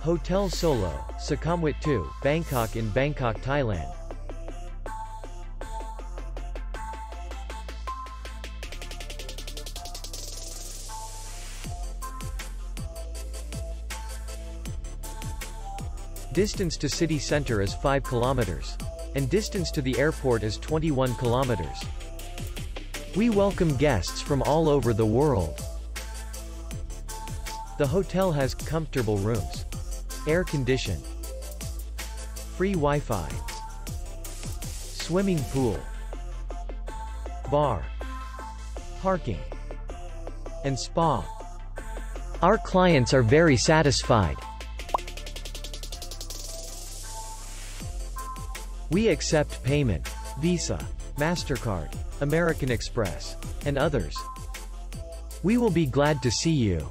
Hotel Solo, Sukhumvit 2, Bangkok in Bangkok, Thailand. Distance to city center is 5 kilometers. And distance to the airport is 21 kilometers. We welcome guests from all over the world. The hotel has comfortable rooms, air condition, free Wi-Fi, swimming pool, bar, parking, and spa. Our clients are very satisfied. We accept payment, Visa, MasterCard, American Express, and others. We will be glad to see you.